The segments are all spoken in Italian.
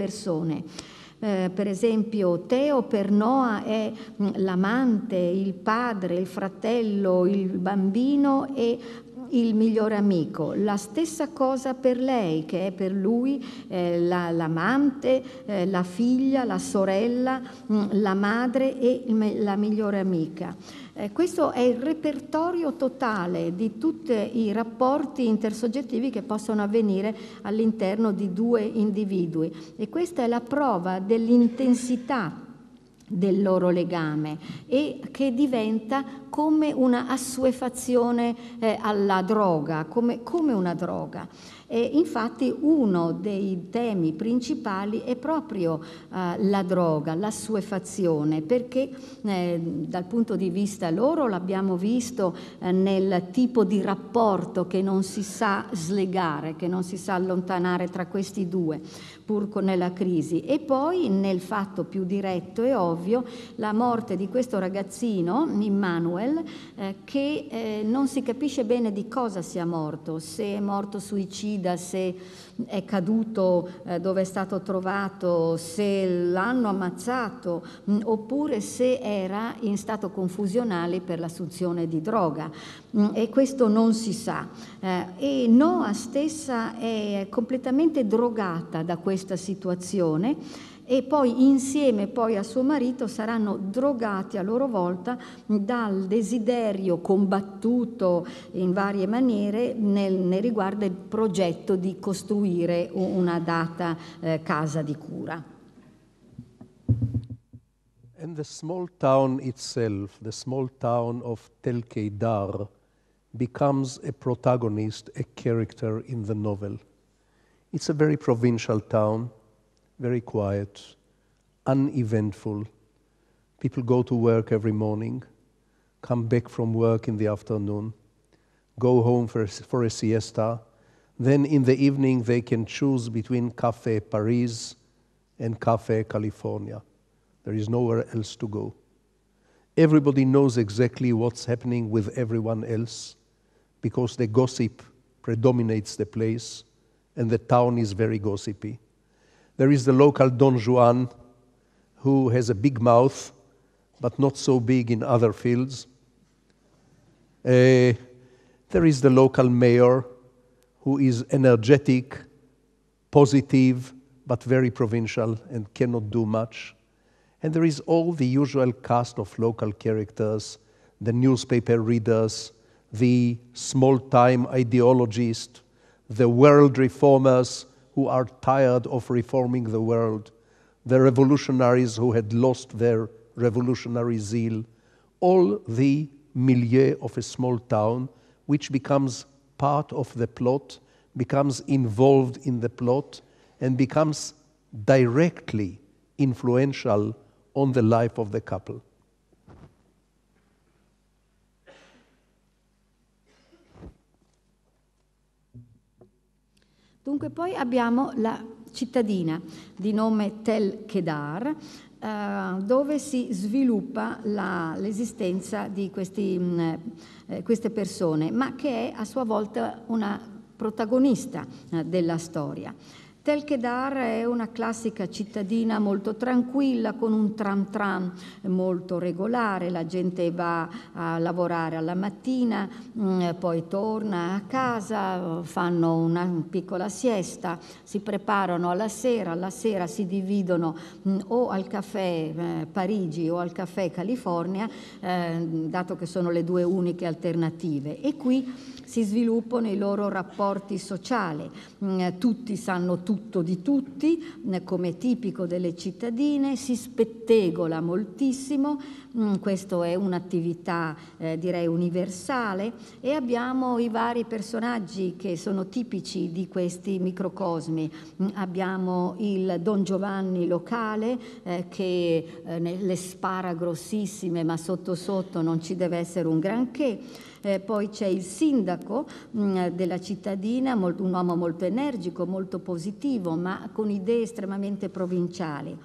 persone. Eh, per esempio, Teo per Noa è mm, l'amante, il padre, il fratello, il bambino e il migliore amico. La stessa cosa per lei, che è per lui eh, la, l'amante, eh, la figlia, la sorella, mh, mm, la madre e il, la migliore amica. Eh, questo è il repertorio totale di tutti i rapporti intersoggettivi che possono avvenire all'interno di due individui e questa è la prova dell'intensità del loro legame e che diventa come una assuefazione eh, alla droga, come, come una droga. E infatti uno dei temi principali è proprio eh, la droga, l'assuefazione, perché eh, dal punto di vista loro l'abbiamo visto eh, nel tipo di rapporto che non si sa slegare, che non si sa allontanare tra questi due, pur nella crisi. E poi nel fatto più diretto e ovvio, la morte di questo ragazzino, Immanuel, eh, che eh, non si capisce bene di cosa sia morto, se è morto suicidio, guida, se è caduto eh, dove è stato trovato, se l'hanno ammazzato mh, mm, oppure se era in stato confusionale per l'assunzione di droga mh, mm, e questo non si sa. Eh, e Noah stessa è completamente drogata da questa situazione e poi insieme poi a suo marito saranno drogati a loro volta dal desiderio combattuto in varie maniere nel, nel riguardo il progetto di costruire una data eh, casa di cura. And the small town itself, the small town of Tel Keidar, becomes a protagonist, a character in the novel. It's a very provincial town. Very quiet, uneventful. People go to work every morning, come back from work in the afternoon, go home for, for a siesta. Then in the evening, they can choose between Cafe Paris and Cafe California. There is nowhere else to go. Everybody knows exactly what's happening with everyone else because the gossip predominates the place and the town is very gossipy. There is the local Don Juan who has a big mouth, but not so big in other fields. Uh, there is the local mayor who is energetic, positive, but very provincial and cannot do much. And there is all the usual cast of local characters the newspaper readers, the small time ideologists, the world reformers who are tired of reforming the world, the revolutionaries who had lost their revolutionary zeal, all the milieu of a small town, which becomes part of the plot, becomes involved in the plot, and becomes directly influential on the life of the couple. Dunque poi abbiamo la cittadina di nome Tel Kedar, eh, dove si sviluppa la, l'esistenza di questi, mh, mm, eh, queste persone, ma che è a sua volta una protagonista eh, della storia. Tel Kedar è una classica cittadina molto tranquilla con un tram tram molto regolare, la gente va a lavorare alla mattina, mm, poi torna a casa, fanno una piccola siesta, si preparano alla sera, alla sera si dividono mm, o al caffè eh, Parigi o al caffè California, eh, dato che sono le due uniche alternative. E qui si sviluppano i loro rapporti sociali, mm, tutti sanno tutto di tutti, mm, come tipico delle cittadine, si spettegola moltissimo, mm, questa è un'attività eh, direi universale e abbiamo i vari personaggi che sono tipici di questi microcosmi. Abbiamo il Don Giovanni locale eh, che eh, le spara grossissime ma sotto sotto non ci deve essere un granché eh, poi c'è il sindaco mh, mm, della cittadina, molto, un uomo molto energico, molto positivo, ma con idee estremamente provinciali.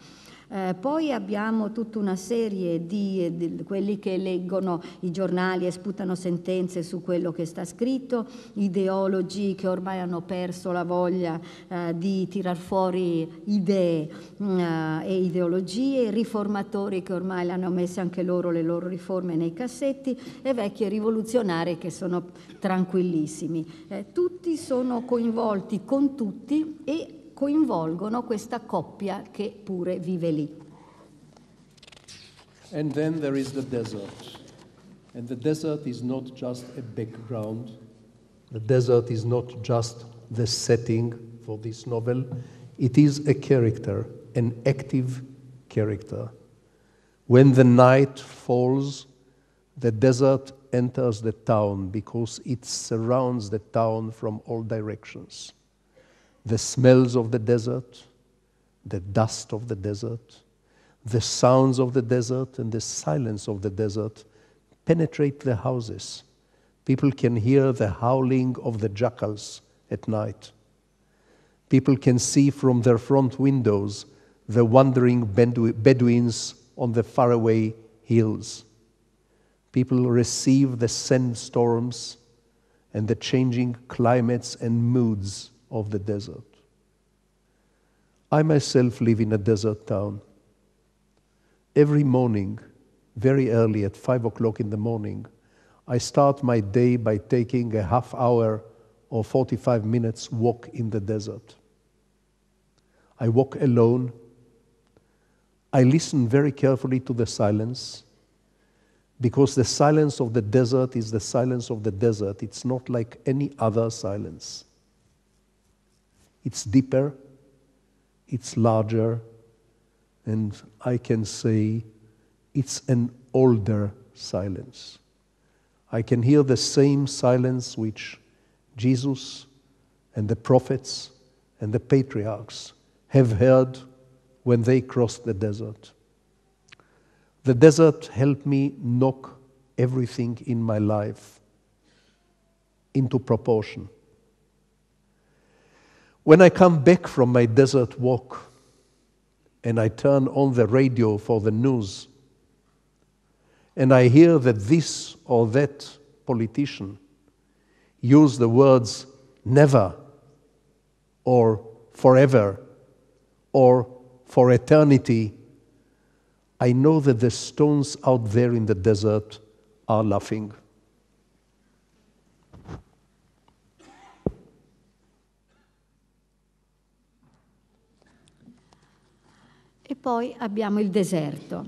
Eh, poi abbiamo tutta una serie di, di, quelli che leggono i giornali e sputano sentenze su quello che sta scritto, ideologi che ormai hanno perso la voglia eh, di tirar fuori idee mm, eh, e ideologie, riformatori che ormai hanno messo anche loro le loro riforme nei cassetti e vecchi rivoluzionari che sono tranquillissimi. Eh, tutti sono coinvolti con tutti e coinvolgono questa coppia che pure vive lì. And then there is the desert. And the desert is not just a background. The desert is not just the setting for this novel. It is a character, an active character. When the night falls, the desert enters the town because it surrounds the town from all directions the smells of the desert, the dust of the desert, the sounds of the desert, and the silence of the desert penetrate the houses. People can hear the howling of the jackals at night. People can see from their front windows the wandering Bedouins on the faraway hills. People receive the sandstorms and the changing climates and moods of the desert. I myself live in a desert town. Every morning, very early at five o'clock in the morning, I start my day by taking a half hour or 45 minutes walk in the desert. I walk alone. I listen very carefully to the silence because the silence of the desert is the silence of the desert. It's not like any other silence. It's deeper, it's larger, and I can say it's an older silence. I can hear the same silence which Jesus and the prophets and the patriarchs have heard when they crossed the desert. The desert helped me knock everything in my life into proportion. When I come back from my desert walk and I turn on the radio for the news, and I hear that this or that politician use the words never or forever or for eternity, I know that the stones out there in the desert are laughing. E poi abbiamo il deserto.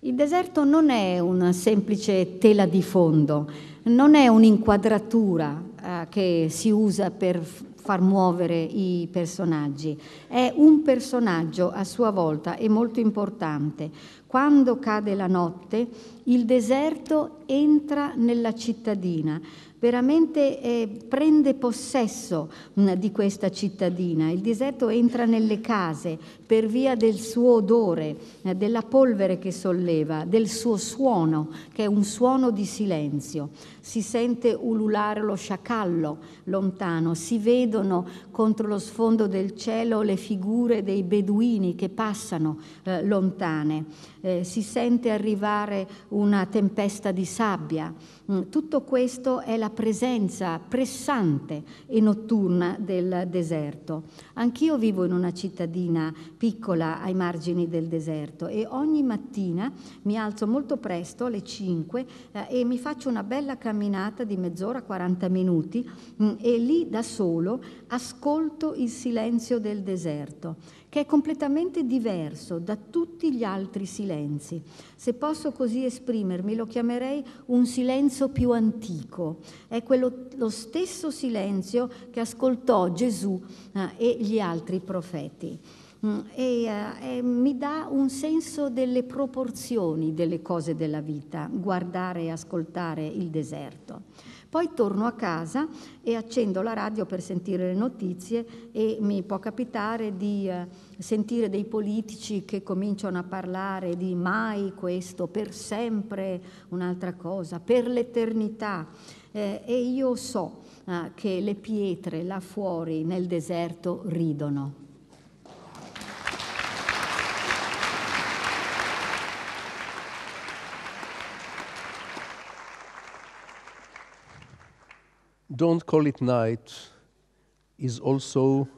Il deserto non è una semplice tela di fondo, non è un'inquadratura eh, che si usa per far muovere i personaggi, è un personaggio a sua volta e molto importante. Quando cade la notte, il deserto entra nella cittadina, veramente eh, prende possesso mh, di questa cittadina. Il deserto entra nelle case per via del suo odore, eh, della polvere che solleva, del suo suono, che è un suono di silenzio. Si sente ululare lo sciacallo lontano, si vedono contro lo sfondo del cielo le figure dei beduini che passano eh, lontane, eh, si sente arrivare una tempesta di sabbia. Mm, tutto questo è la presenza pressante e notturna del deserto. Anch'io vivo in una cittadina piccola ai margini del deserto e ogni mattina mi alzo molto presto alle 5 eh, e mi faccio una bella camminata di mezz'ora, 40 minuti mm, e lì da solo ascolto il silenzio del deserto che è completamente diverso da tutti gli altri silenzi. Se posso così esprimermi, lo chiamerei un silenzio più antico. È quello, lo stesso silenzio che ascoltò Gesù eh, e gli altri profeti. Mm, e, eh, e, mi dà un senso delle proporzioni delle cose della vita, guardare e ascoltare il deserto. Poi torno a casa e accendo la radio per sentire le notizie e mi può capitare di eh, sentire dei politici che cominciano a parlare di mai questo, per sempre un'altra cosa, per l'eternità. Eh, e io so eh, che le pietre là fuori nel deserto ridono. Don't Call It Night is also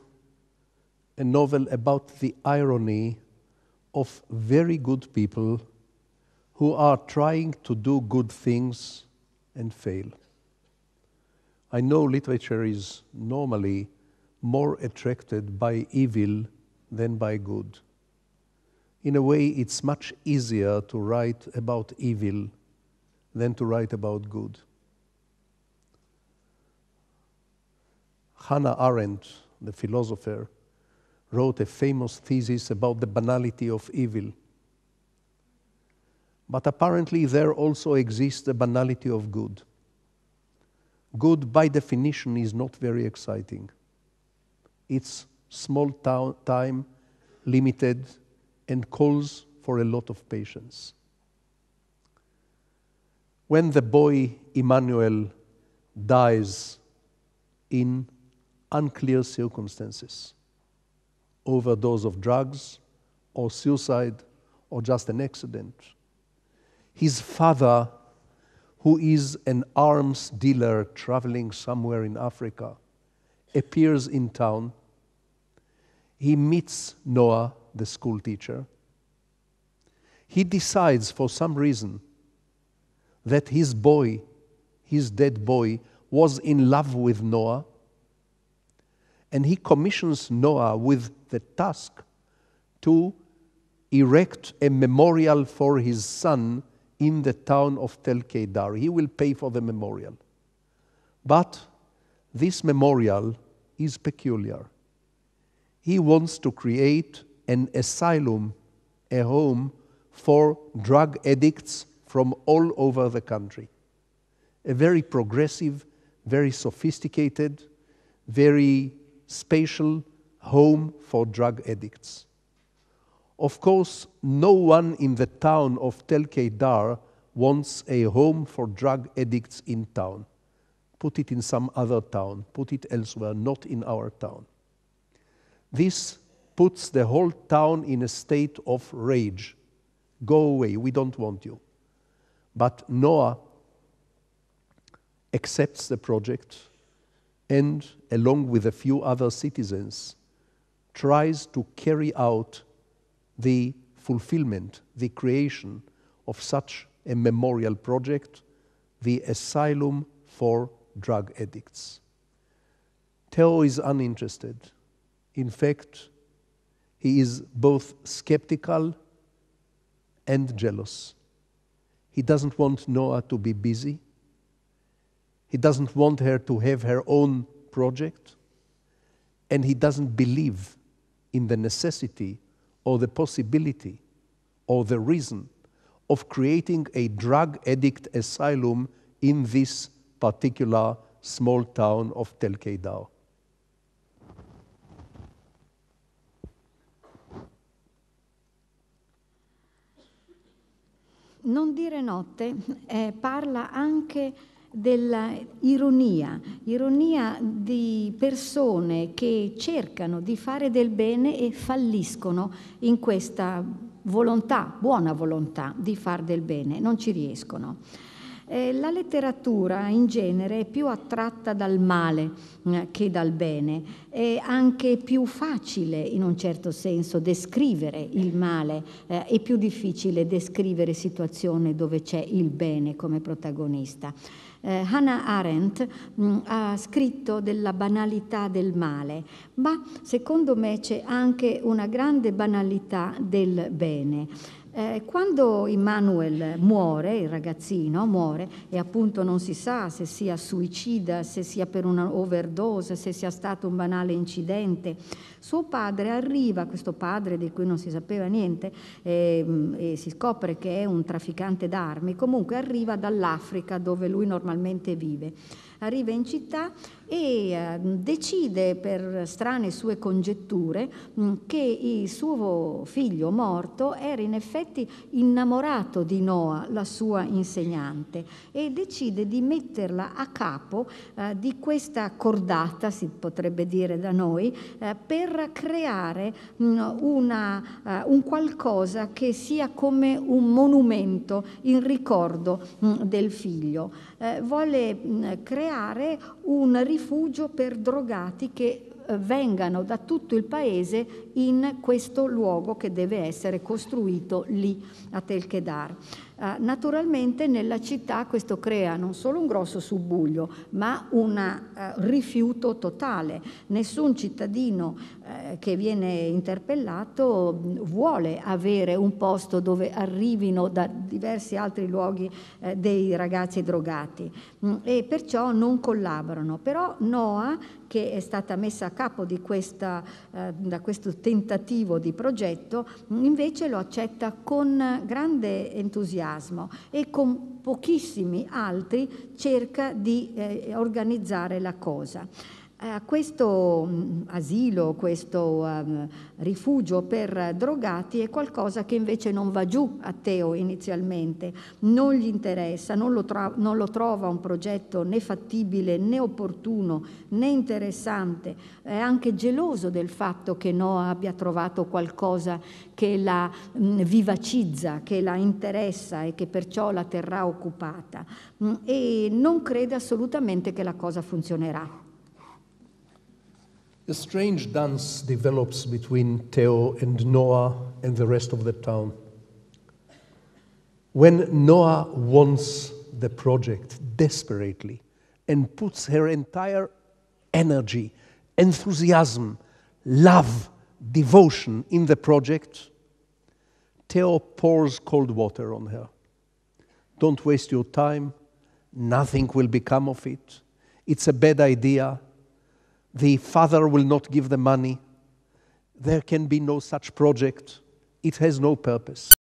a novel about the irony of very good people who are trying to do good things and fail. I know literature is normally more attracted by evil than by good. In a way, it's much easier to write about evil than to write about good. Hannah Arendt, the philosopher, wrote a famous thesis about the banality of evil. But apparently, there also exists the banality of good. Good, by definition, is not very exciting. It's small time, limited, and calls for a lot of patience. When the boy Emmanuel dies in unclear circumstances, overdose of drugs, or suicide, or just an accident, his father, who is an arms dealer traveling somewhere in Africa, appears in town. He meets Noah, the school teacher. He decides, for some reason, that his boy, his dead boy, was in love with Noah. And he commissions Noah with the task to erect a memorial for his son in the town of Tel Kedar. He will pay for the memorial. But this memorial is peculiar. He wants to create an asylum, a home for drug addicts from all over the country. A very progressive, very sophisticated, very spatial home for drug addicts. Of course, no one in the town of Tel Kedar wants a home for drug addicts in town. Put it in some other town, put it elsewhere, not in our town. This puts the whole town in a state of rage. Go away, we don't want you. But Noah accepts the project and, along with a few other citizens, tries to carry out the fulfillment, the creation of such a memorial project, the Asylum for Drug Addicts. Theo is uninterested. In fact, he is both skeptical and jealous. He doesn't want Noah to be busy. He doesn't want her to have her own project. And he doesn't believe in the necessity or the possibility or the reason of creating a drug addict asylum in this particular small town of Tel Kedar. Non dire notte eh, parla anche dell'ironia, ironia di persone che cercano di fare del bene e falliscono in questa volontà, buona volontà di far del bene, non ci riescono. Eh, la letteratura in genere è più attratta dal male eh, che dal bene, è anche più facile in un certo senso descrivere il male, eh, è più difficile descrivere situazioni dove c'è il bene come protagonista. Eh, Hannah Arendt mh, mm, ha scritto della banalità del male, ma secondo me c'è anche una grande banalità del bene. Eh, quando Immanuel muore, il ragazzino muore, e appunto non si sa se sia suicida, se sia per una overdose, se sia stato un banale incidente, suo padre arriva, questo padre di cui non si sapeva niente, eh, e si scopre che è un trafficante d'armi, comunque arriva dall'Africa dove lui normalmente vive arriva in città e eh, decide per strane sue congetture mm, che il suo figlio morto era in effetti innamorato di Noah, la sua insegnante, e decide di metterla a capo eh, di questa cordata, si potrebbe dire da noi, eh, per creare mm, una, uh, un qualcosa che sia come un monumento in ricordo mm, del figlio. Eh, vuole creare creare un rifugio per drogati che eh, vengano da tutto il paese in questo luogo che deve essere costruito lì a Tel Kedar. Uh, naturalmente nella città questo crea non solo un grosso subbuglio, ma un uh, rifiuto totale. Nessun cittadino uh, che viene interpellato vuole avere un posto dove arrivino da diversi altri luoghi dei ragazzi drogati mm, e perciò non collaborano. Però Noah che è stata messa a capo questa, eh, da questo tentativo di progetto, invece lo accetta con grande entusiasmo e con pochissimi altri cerca di eh, organizzare la cosa. Eh, questo mm, asilo, questo um, rifugio per drogati è qualcosa che invece non va giù a Teo inizialmente, non gli interessa, non lo, non lo trova un progetto né fattibile né opportuno né interessante, è anche geloso del fatto che Noah abbia trovato qualcosa che la mh, mm, vivacizza, che la interessa e che perciò la terrà occupata mh, mm, e non crede assolutamente che la cosa funzionerà. A strange dance develops between Theo and Noah and the rest of the town. When Noah wants the project desperately and puts her entire energy, enthusiasm, love, devotion in the project, Theo pours cold water on her. Don't waste your time. Nothing will become of it. It's a bad idea the father will not give the money. There can be no such project. It has no purpose.